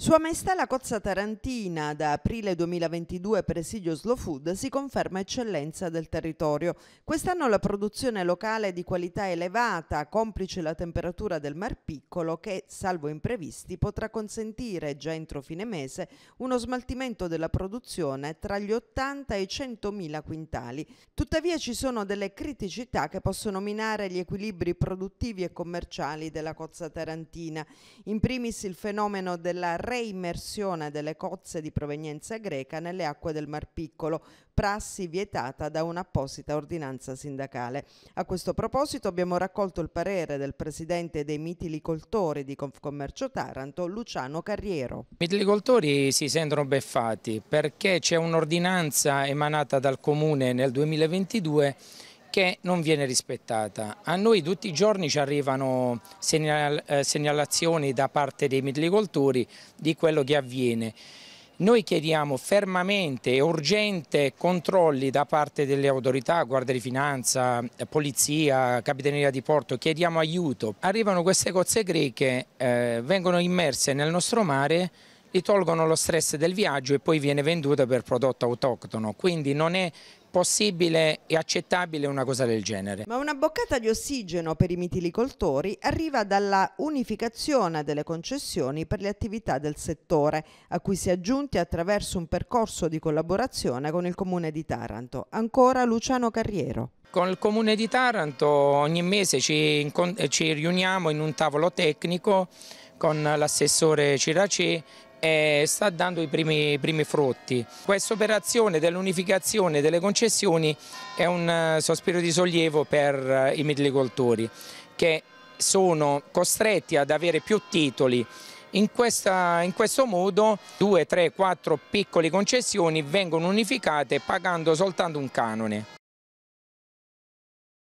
Sua Maestà la Cozza Tarantina, da aprile 2022 presidio Slow Food, si conferma eccellenza del territorio. Quest'anno la produzione locale è di qualità elevata, complice la temperatura del Mar Piccolo, che, salvo imprevisti, potrà consentire già entro fine mese uno smaltimento della produzione tra gli 80 e i 100 mila quintali. Tuttavia ci sono delle criticità che possono minare gli equilibri produttivi e commerciali della Cozza Tarantina. In primis il fenomeno della reimmersione delle cozze di provenienza greca nelle acque del Mar Piccolo, prassi vietata da un'apposita ordinanza sindacale. A questo proposito abbiamo raccolto il parere del presidente dei mitilicoltori di Confcommercio Taranto, Luciano Carriero. I mitilicoltori si sentono beffati perché c'è un'ordinanza emanata dal comune nel 2022 che non viene rispettata. A noi tutti i giorni ci arrivano segnal eh, segnalazioni da parte dei mitilicoltori di quello che avviene. Noi chiediamo fermamente e urgente controlli da parte delle autorità, Guardia di Finanza, Polizia, Capitaneria di Porto, chiediamo aiuto. Arrivano queste cozze greche, eh, vengono immerse nel nostro mare, li tolgono lo stress del viaggio e poi viene venduta per prodotto autoctono, quindi non è possibile e accettabile una cosa del genere. Ma una boccata di ossigeno per i mitilicoltori arriva dalla unificazione delle concessioni per le attività del settore, a cui si è aggiunti attraverso un percorso di collaborazione con il Comune di Taranto. Ancora Luciano Carriero. Con il Comune di Taranto ogni mese ci, ci riuniamo in un tavolo tecnico con l'assessore Ciracè e sta dando i primi, primi frutti. Questa operazione dell'unificazione delle concessioni è un eh, sospiro di sollievo per eh, i mitilicoltori che sono costretti ad avere più titoli in, questa, in, questo modo due, tre, quattro piccole concessioni vengono unificate pagando soltanto un canone.